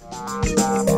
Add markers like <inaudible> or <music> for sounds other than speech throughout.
Música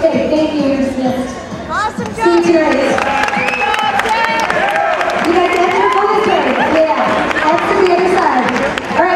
Okay, thank you, you're dismissed. Awesome job. See you tonight. You guys have to this. Yeah, that's to the other side. All right.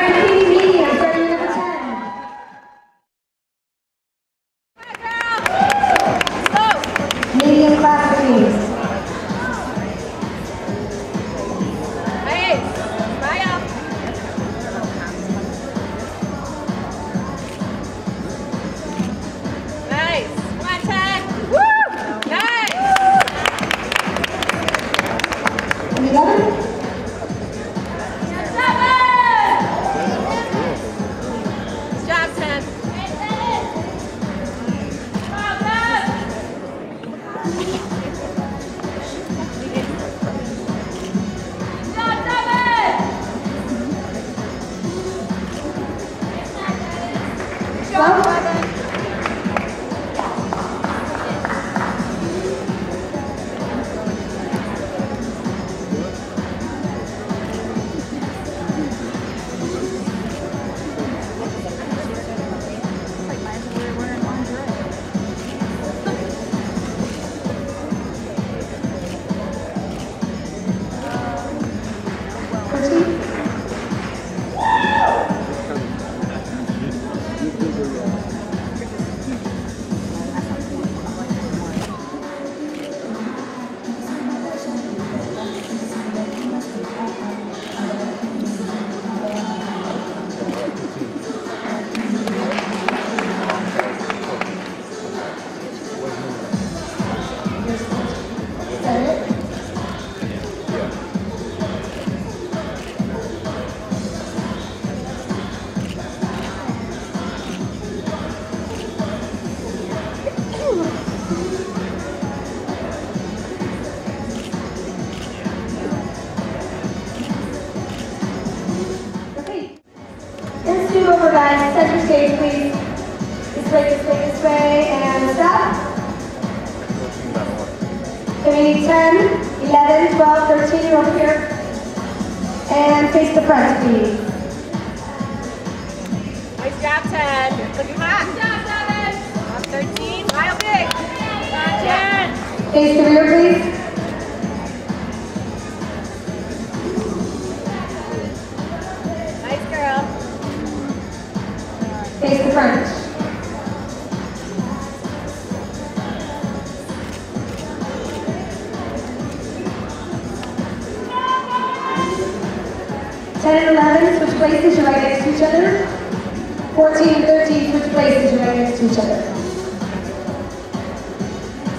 Those places right next to each other.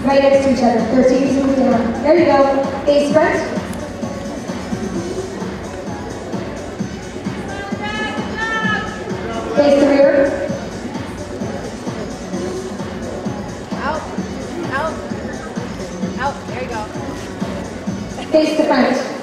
Right next to each other. 13 smooth down. There you go. Face front. Face the rear. Out. Out. Out. There you go. Face the front.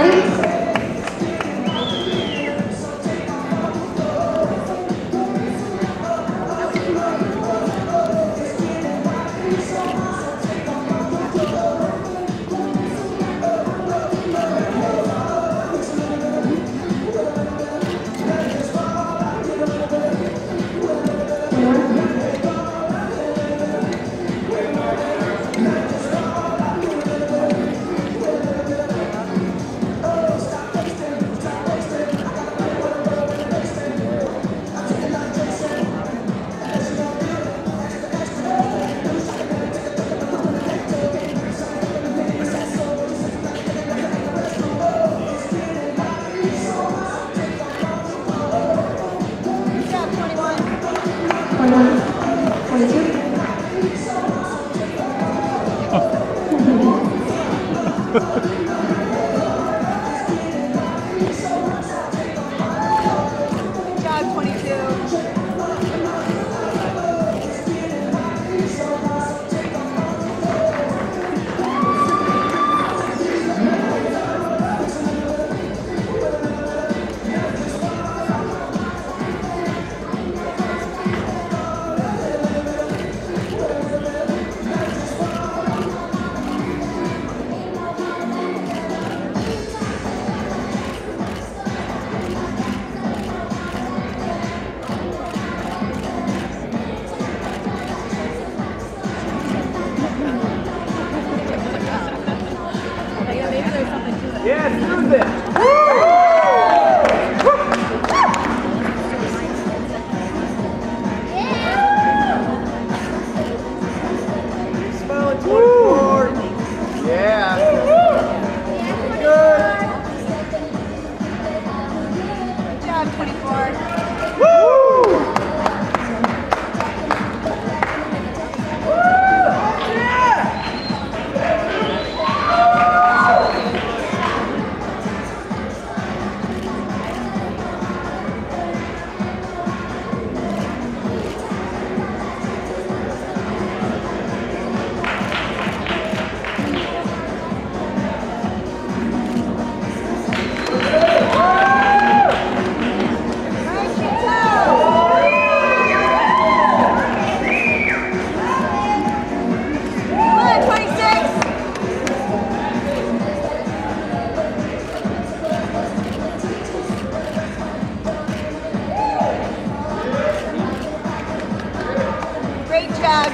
right?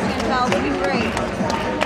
Job, Chantel. Looking great.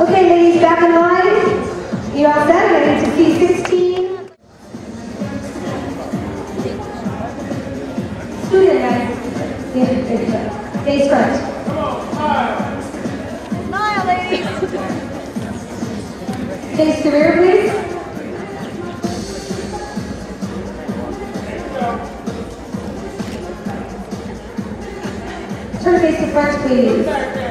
Okay, ladies, back in line. You all set? Ready to see 16? Scoot in, guys. Yeah, good job. Face front. Come on, smile. Smile, ladies. Face to rear, please. Turn face to front, please.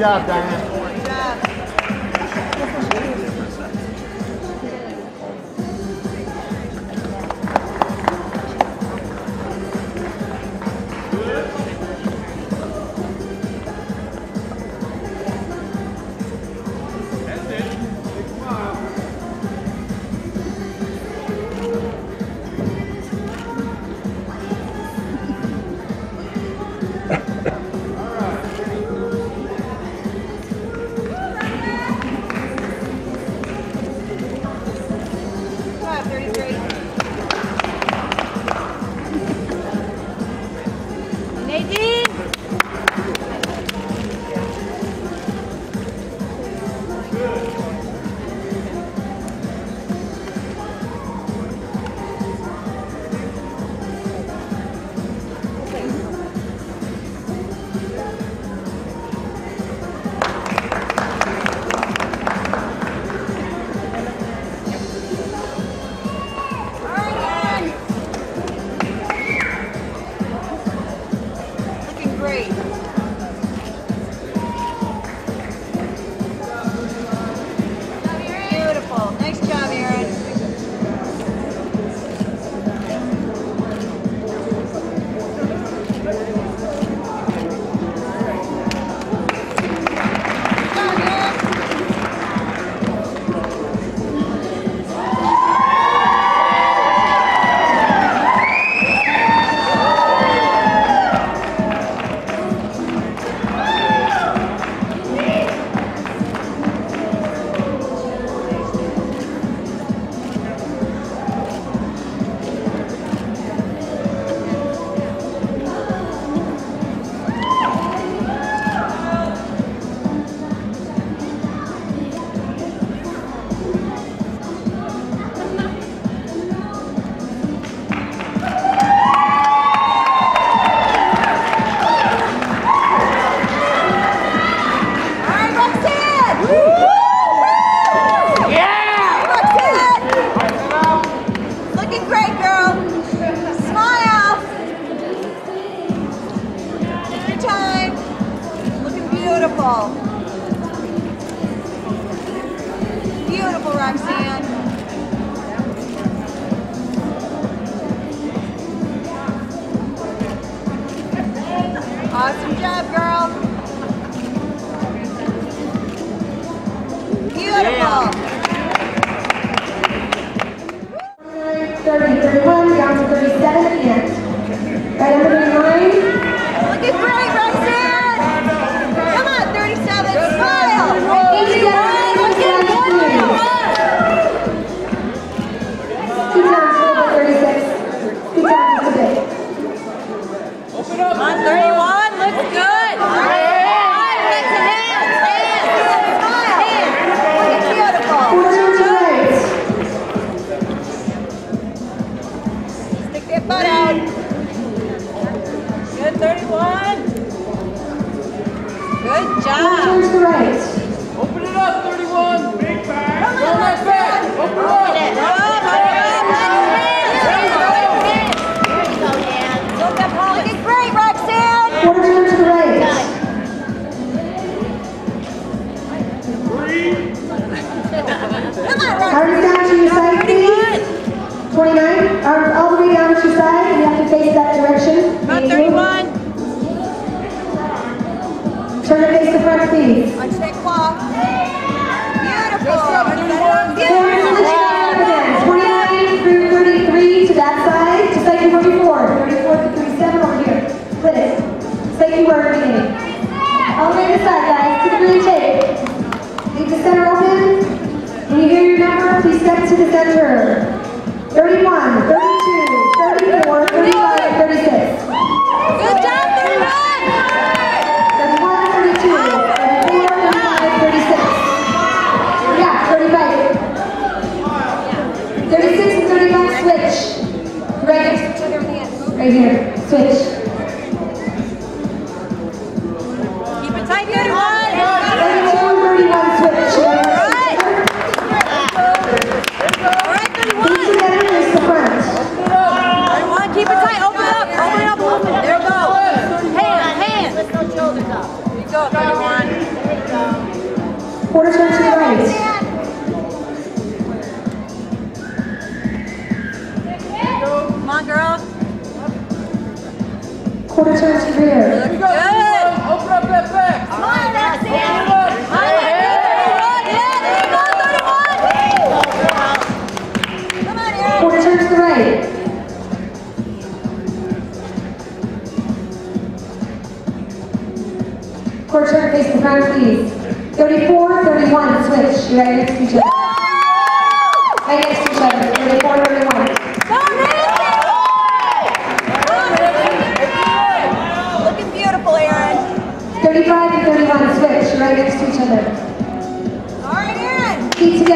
Good job,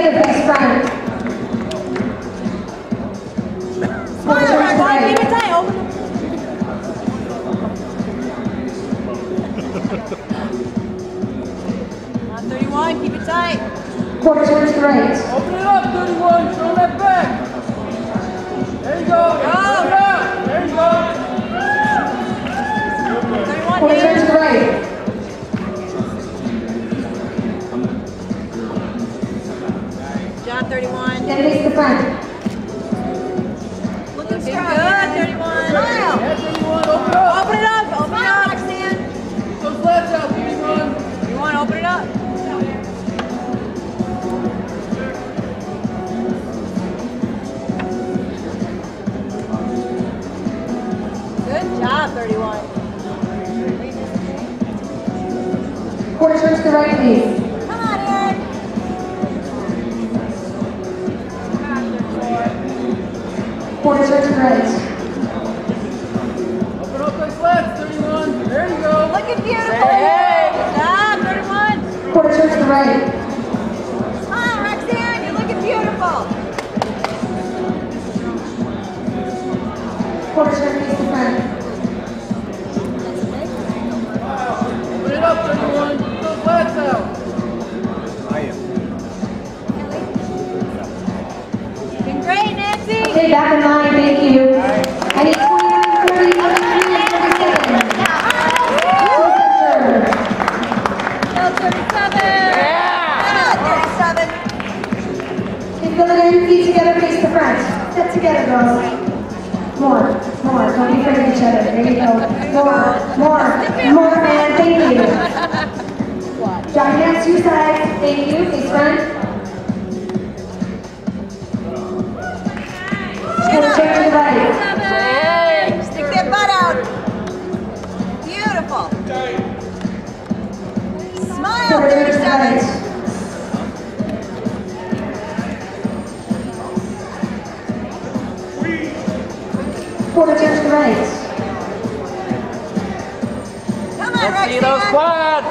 it. Come on, <laughs> 31. Keep it tight. Quarter turn to the right. Open it up, 31. Show that back. There you go. Go. Open it up. There you go. 31, Quarter turn to the right. John, 31. Then face the front. Looking strong. Good, 31. Smile. Yeah, 31. Open it up. Open it up. Open it up, Roxanne. Those out, 31. You want to open it up? Good job, 31. Quarter to the right, please. To the right. Open up those legs, 31. There you go. Looking beautiful. Good job, 31. Quarter turn to the right. Smile, Roxanne. You're looking beautiful. Quarter turn Okay, back in line, thank you. I need 29, 30, 33, and 37. To the center. Go, 37. Okay, fill it in, feet together, face the front. Step together, girls. More, more, don't be afraid of each other. There you go. More, more, more, man, thank you. Drop your hands to your sides, thank you, face front. Quarter turn to the 37. right. Quarter turn to the right. Come on, See those Roxanne. quads.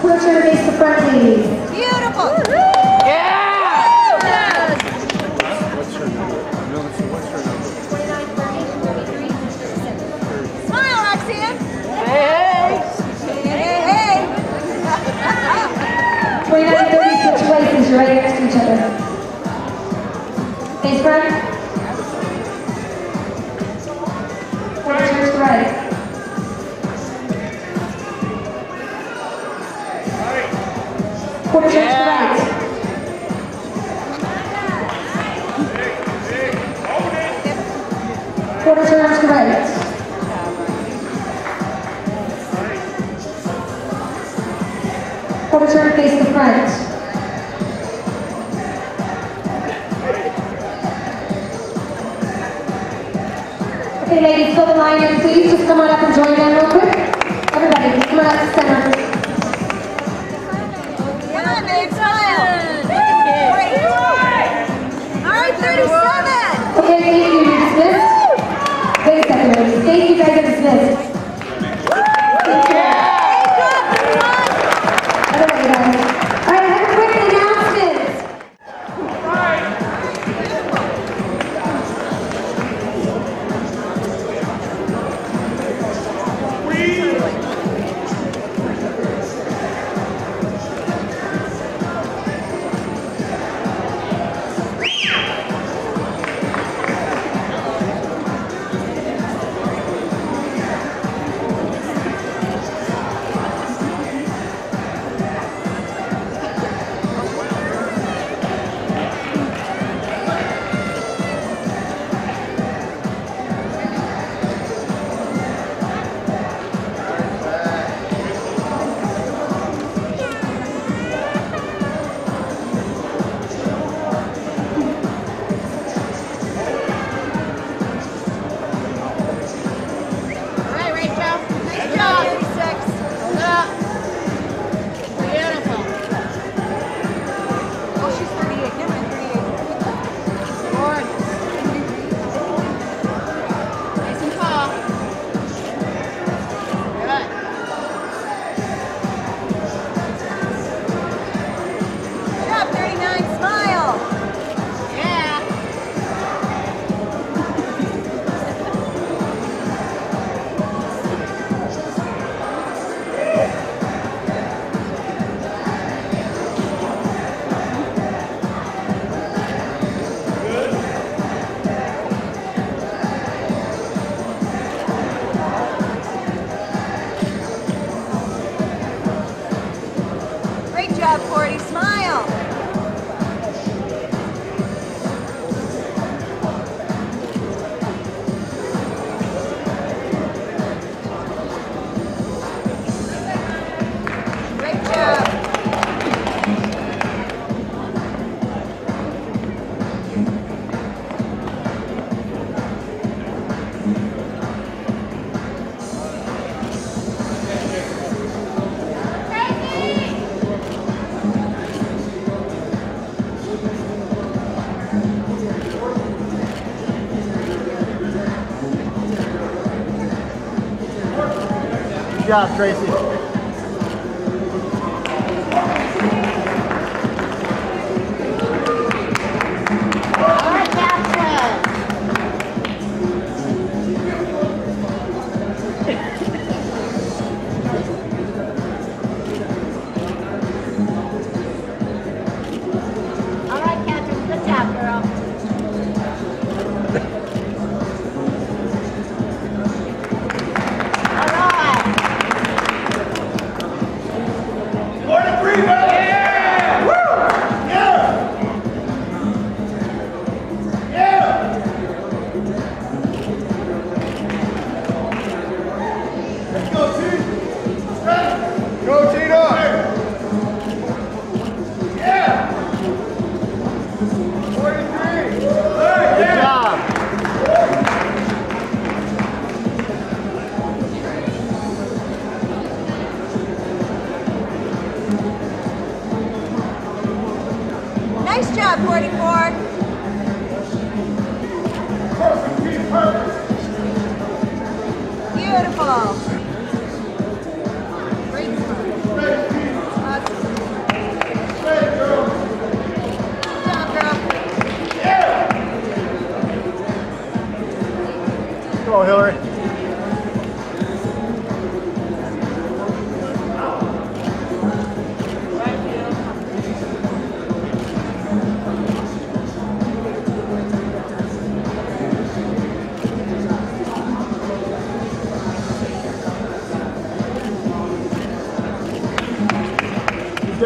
Quarter turn face the front, ladies. Beautiful. Face front. Quarter turn to the right. Quarter turn to right. Quarter to right. Quarter turn face the front. The line in, please. Just come on up and join them real quick. Everybody, come on up to center. Come on, babe. Smile. Great. All right, 37. Okay, thank you. You're dismissed. Wait a second, ladies. Thank you, guys are dismissed. Job, Tracy.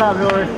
Job, Hillary.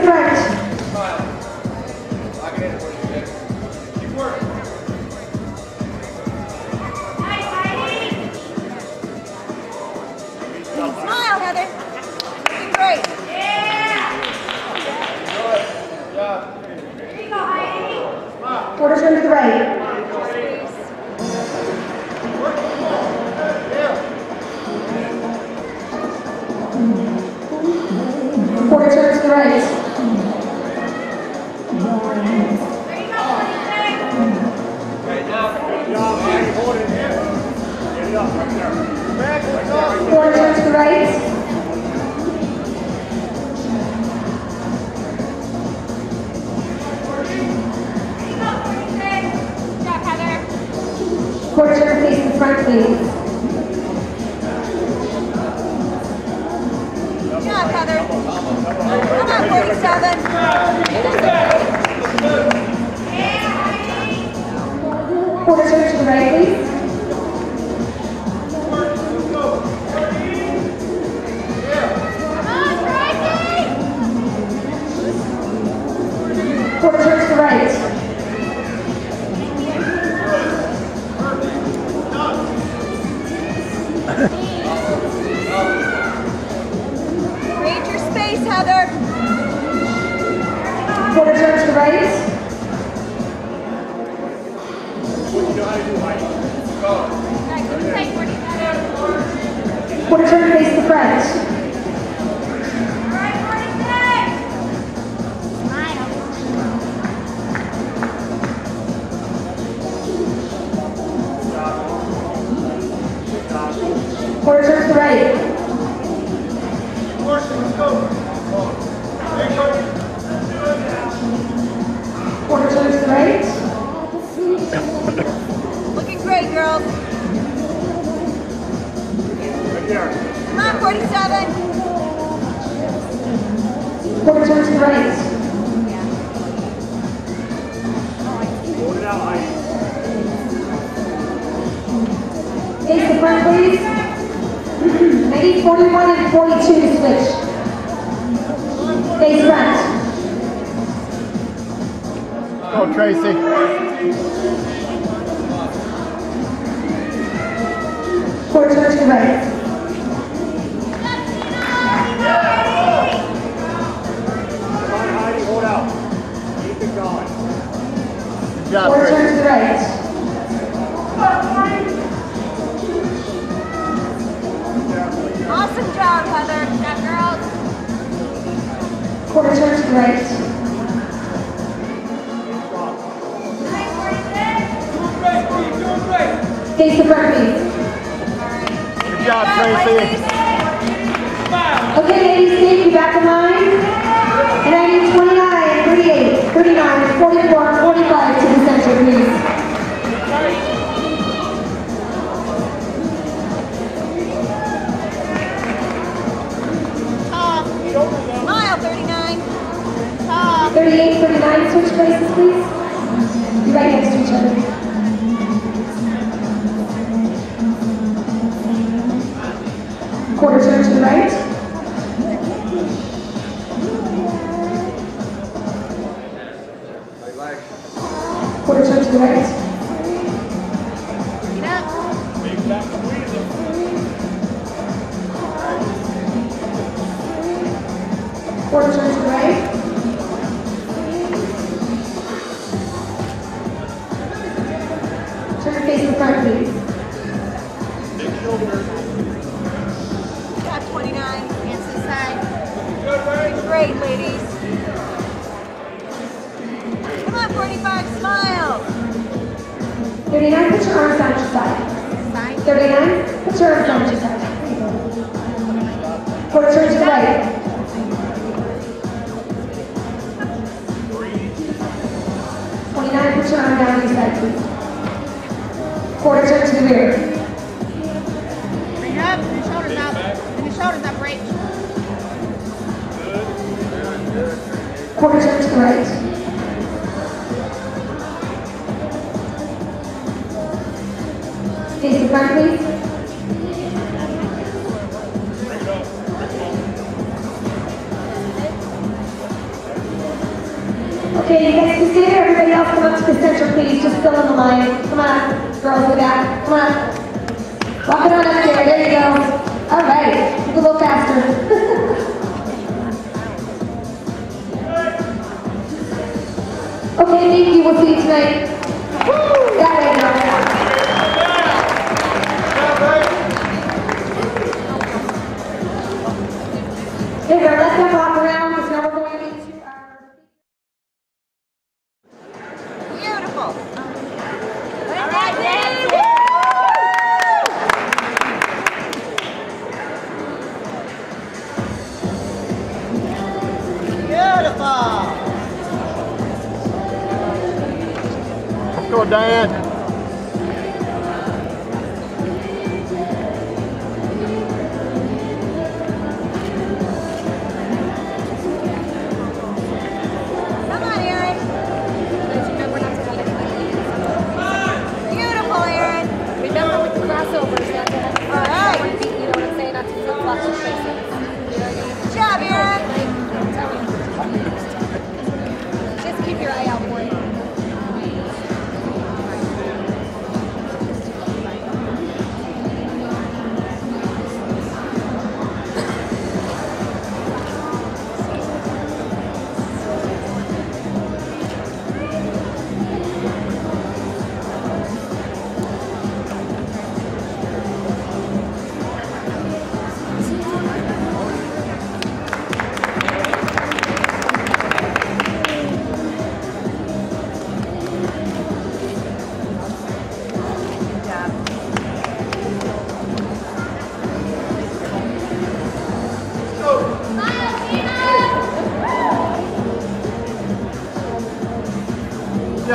for church rights. 好。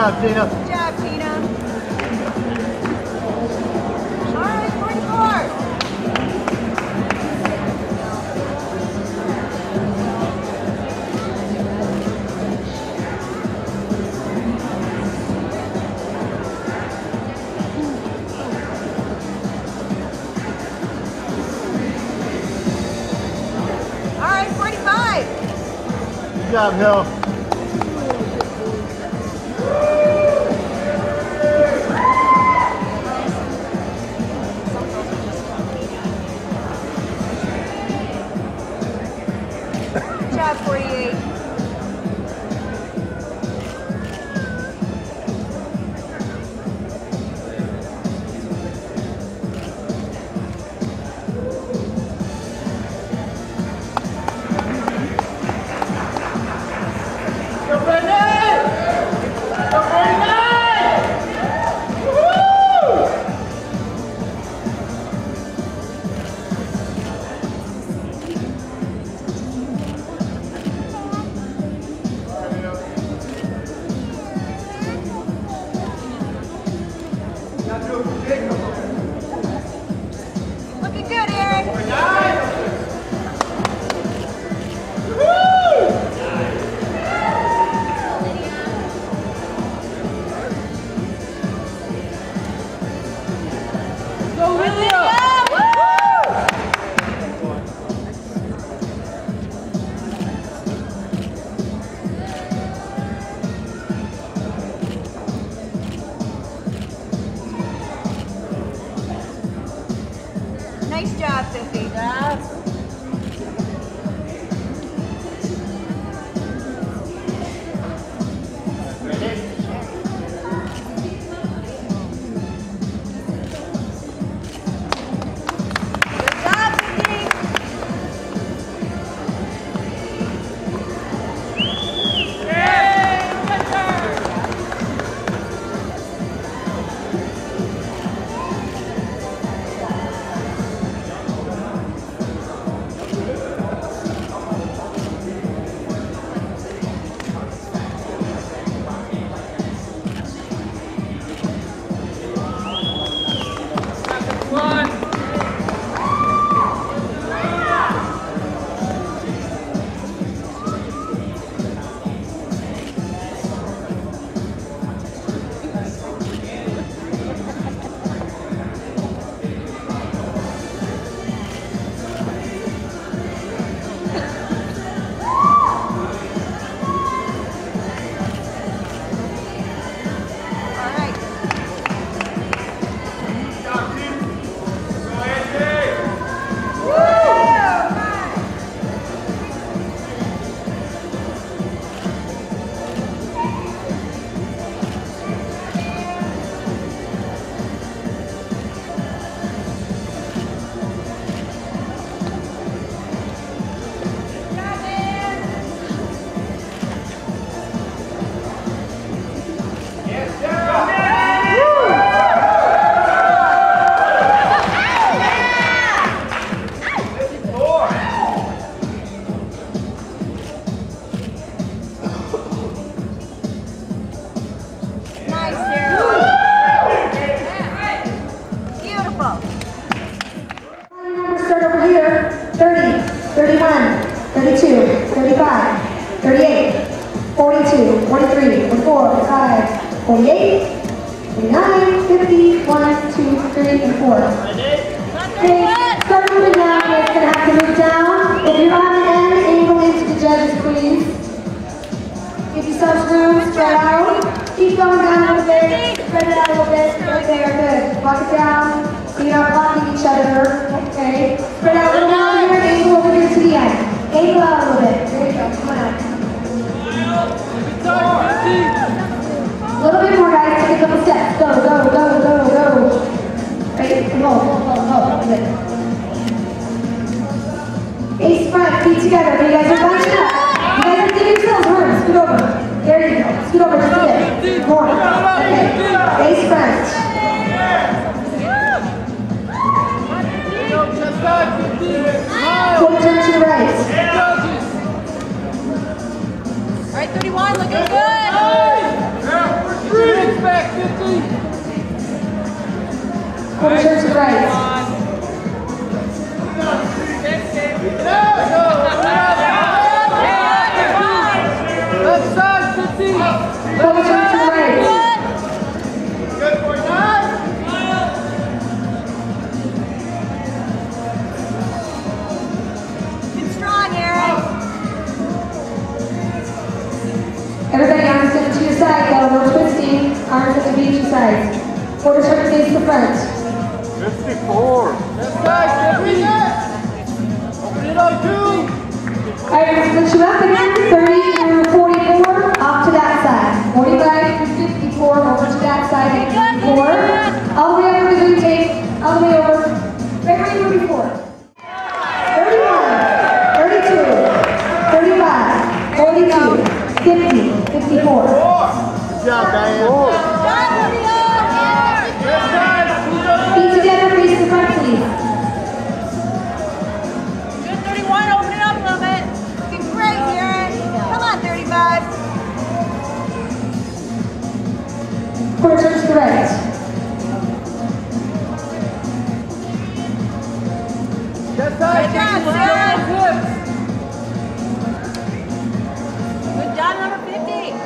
job, Tina. Good job, Tina. All right, 44. All right, 45. Good job, Hill. on, looking good. Yeah, free. back, 50. Quarter turn to right. Left side, 50. Left side. to be two sides. Quarter turn face the front. 54. That's nice, every set. Open it up, two. All right, switch you up again. 30 and 44, off to that side. 45 through 54, over to that side. 54. All the way over to the tape. All the way over. Right where you were before. 50, 54. Good job, Diane.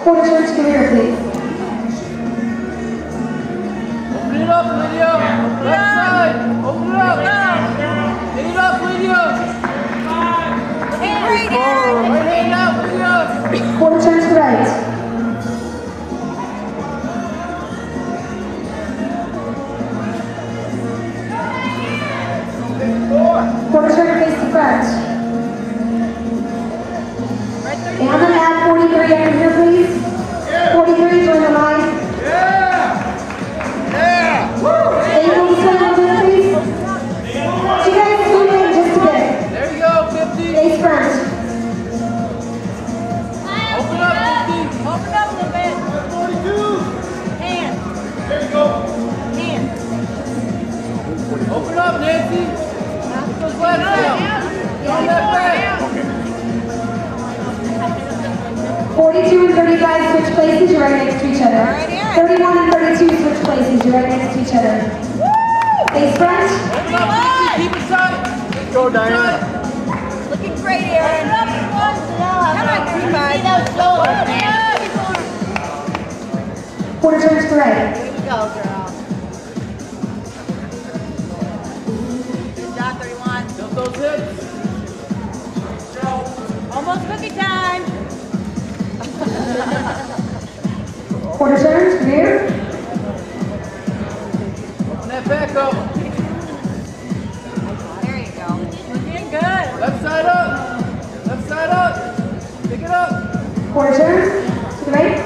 for the church. 33 guys switch places, you're right next to each other. 31 and 32 switch places, you're right next to each other. Face front. Keep it tight. Go, Diana. Looking great, Aaron. Come on, 35. Quarter turns to right. There you go, girl. Good job, 31. Dump those hips. Almost cookie time. Conditions clear? Now back up. There you go. Looking good. Left side up. Left side up. Pick it up. Conditions straight.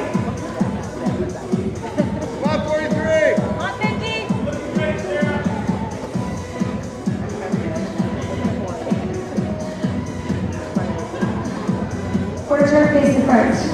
Quarter turn facing front.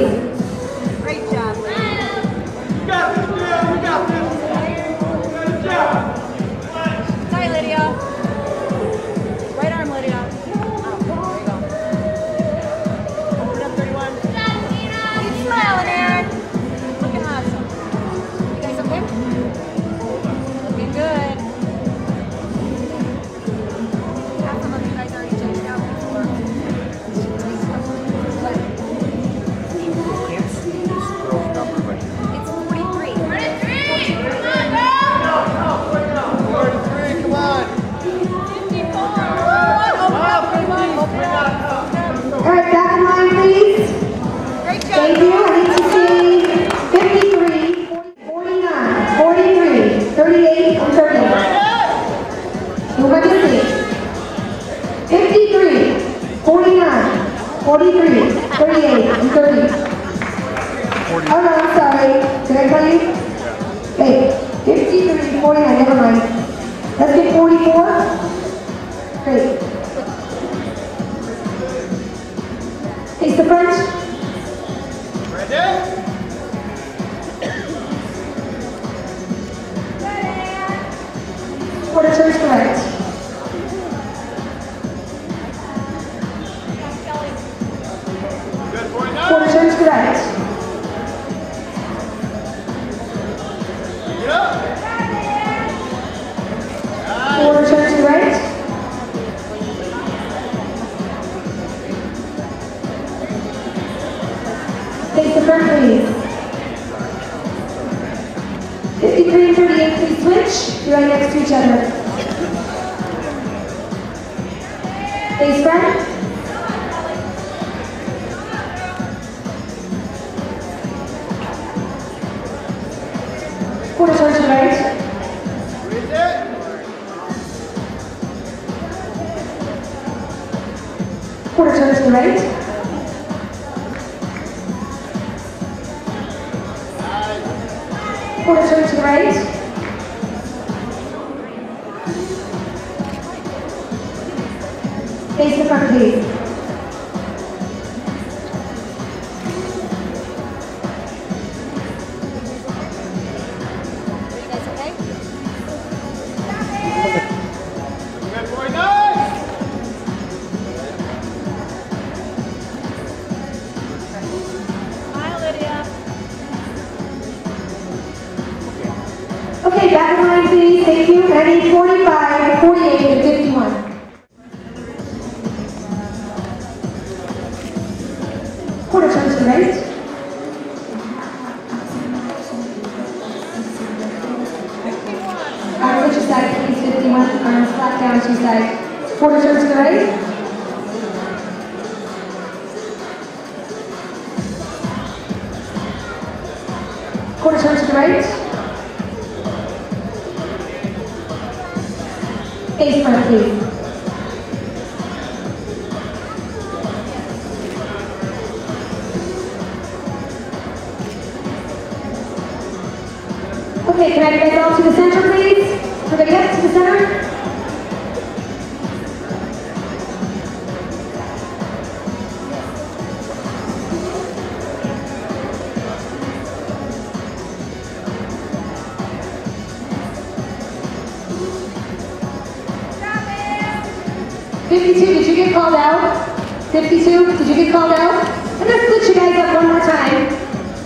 52. Did you get called out? And let's split you guys up one more time.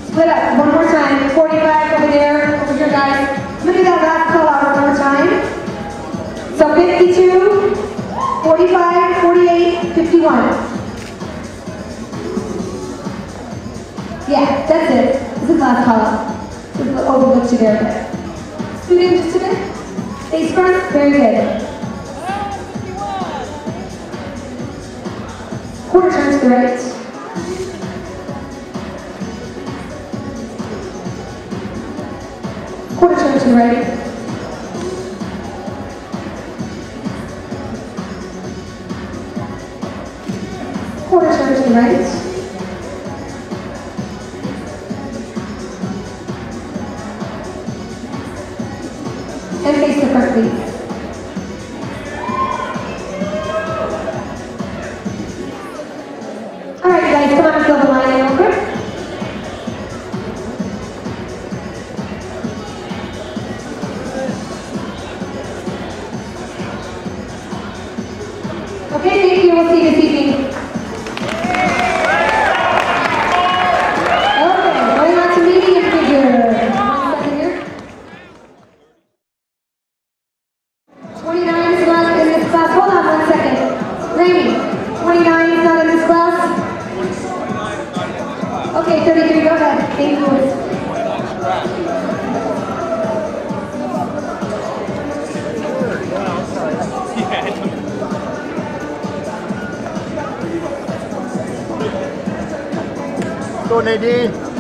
Split up one more time. 45 over there, over here, guys. I'm going to do that last call out one more time. So 52, 45, 48, 51. Yeah, that's it. This is last call out. Overlooked you there. Student just a bit. Face front, very good. Quarter go Nadine.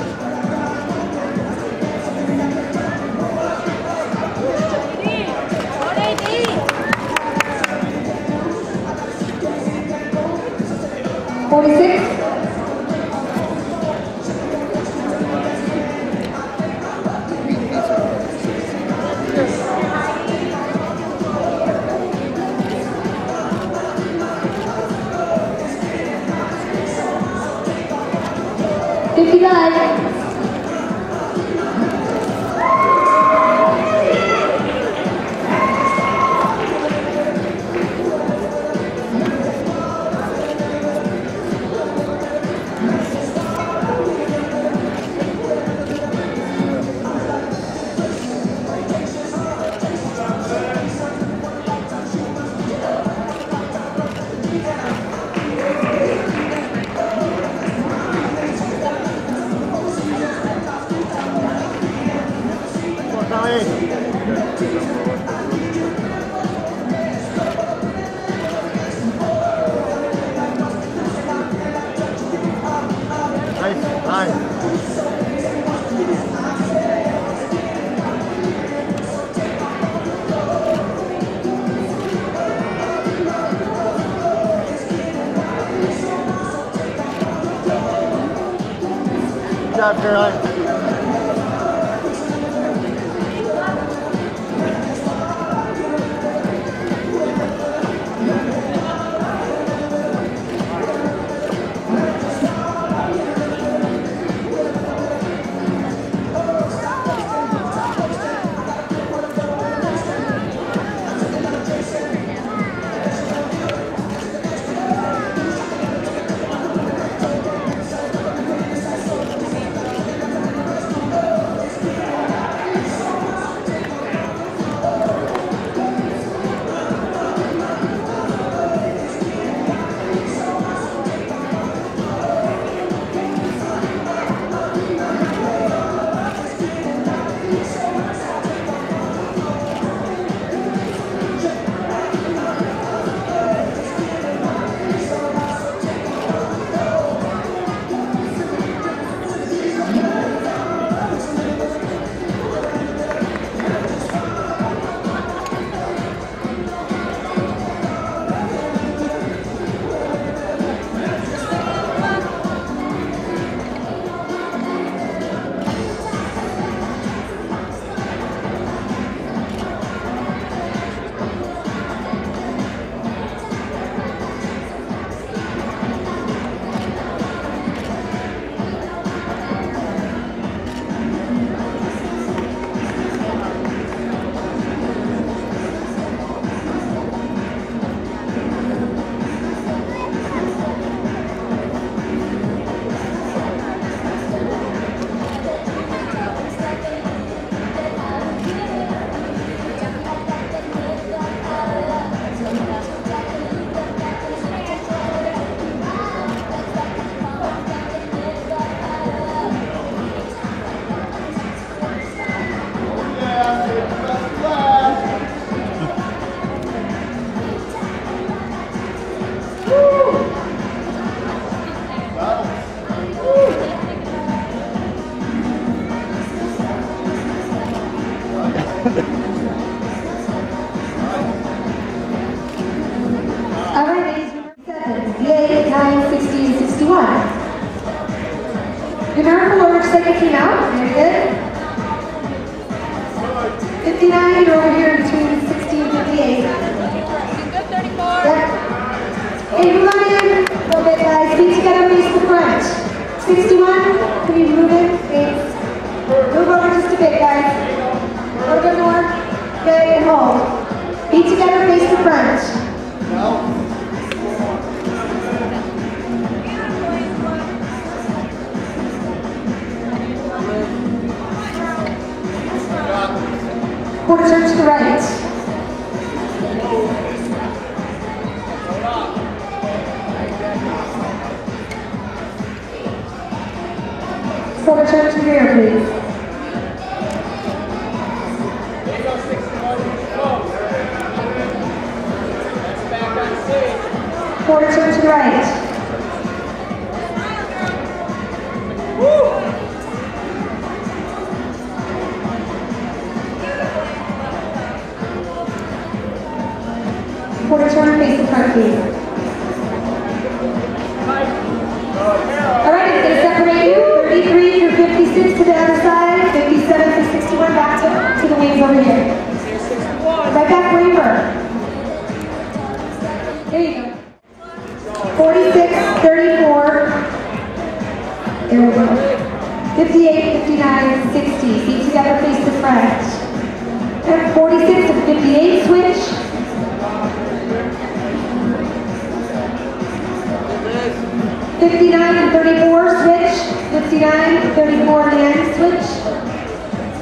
59 and 34, switch. 59, 34, Leanne, switch.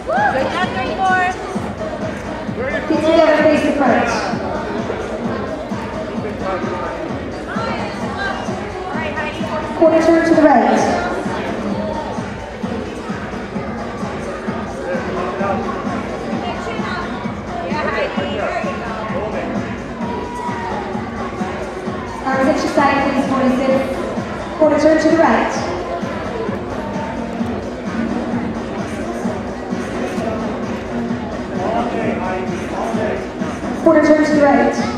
Good. Not 34. Get together, face apart. Quarter turn to the right. Arms exercise your side, please, 46 turn to the right. Quarter turn to the right.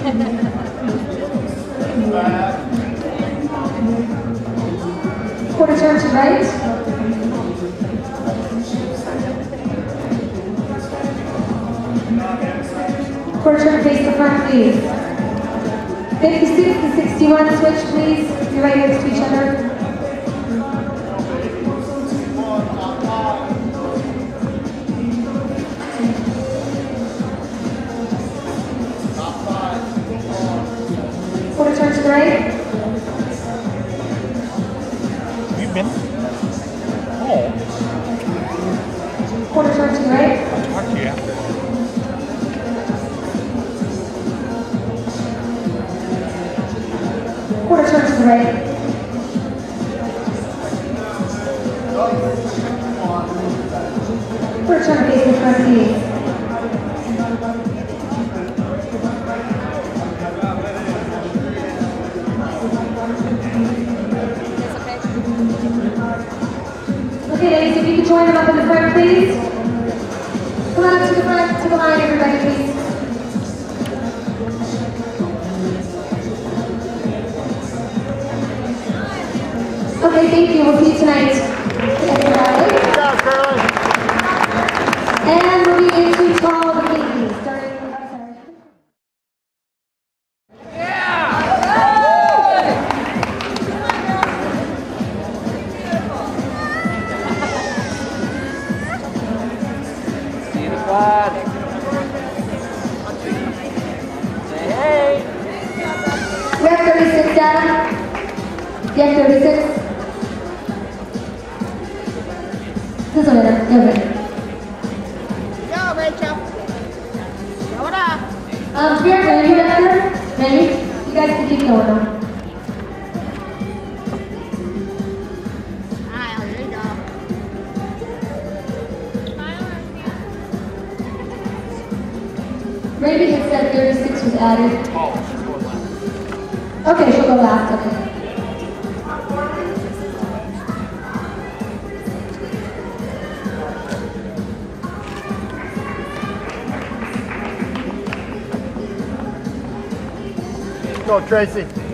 Quarter turn to right. Quarter turn face the front, please. 56 to 61, switch, please. Your right next to each other. Right. You've been home. Oh. Quarter turn to right. I'll talk to you after. Quarter turn to the right. Quarter turn facing front, please. Up in the front, please. Come on up to the front, to the line, everybody, please. Okay, thank you. We'll see you tonight. Go, Tracy.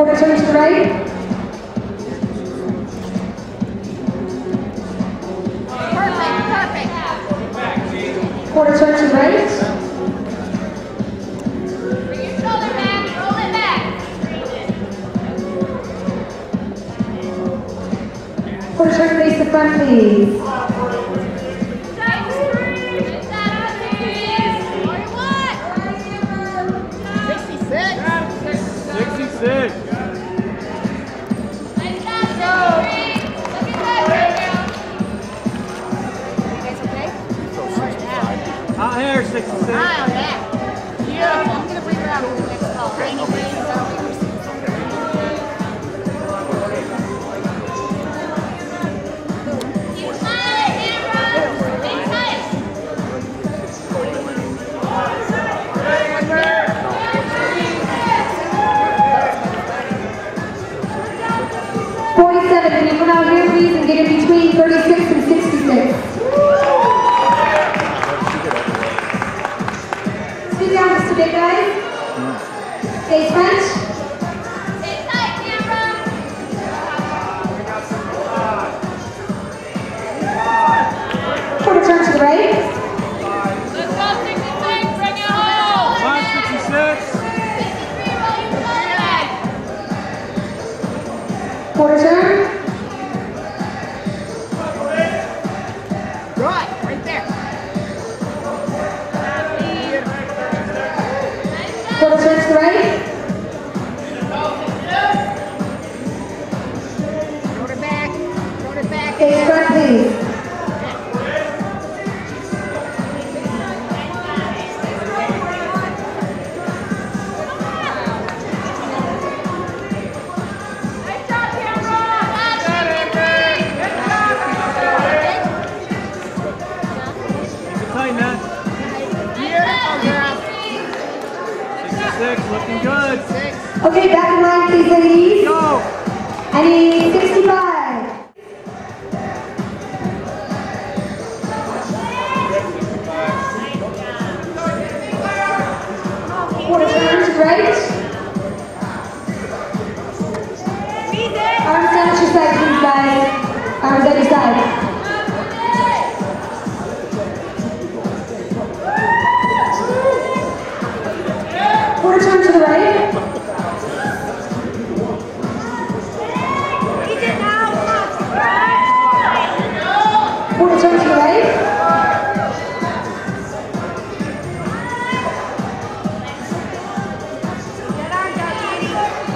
The right.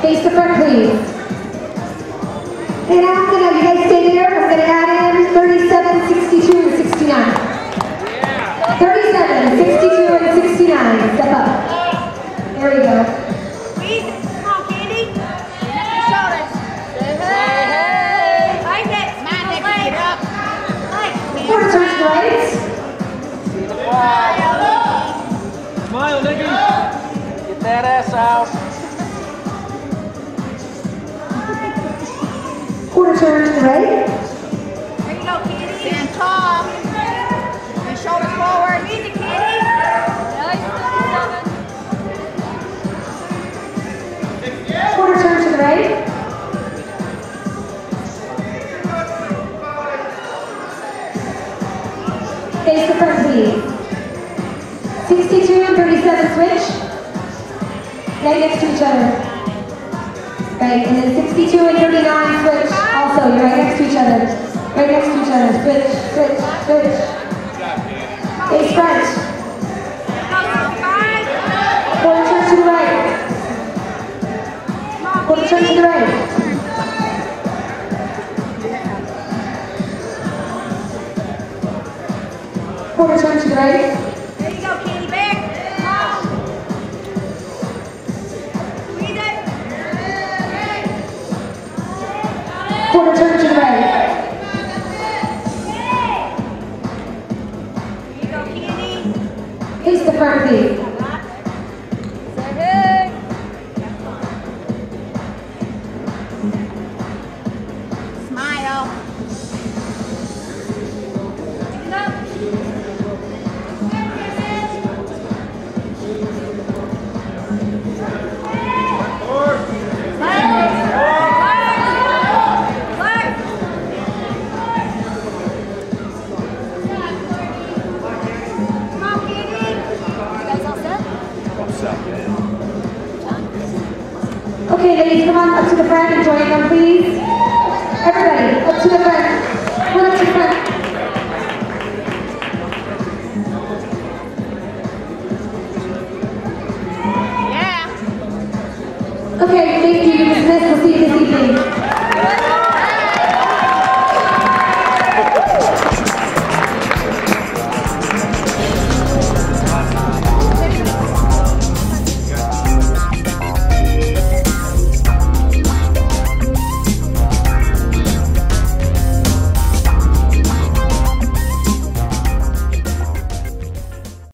Face the front, please. And I'm gonna, you guys stay there, I'm gonna add in 37, 62, and 69. 37, 62, and 69. Step up. There we go. Come on, Candy. Lift your shoulders. Say hey. Like it. Mind that get up. Like, Quarter turn right. Smile, nigga. Get that ass out. Quarter turn right. There you go, Candy. Stand tall. And shoulders forward. Easy, Candy. Quarter turn to the right. Face the front, please. 62 and 37 switch. Right next to each other. Right, and then 62 and 39 switch. Right next to each other. Right next to each other. Switch, switch, switch. Face front. Quarter turn to the right. Quarter turn to the right. Quarter turn to the right. Quarter the right. There you go, Candy. Face the front, please.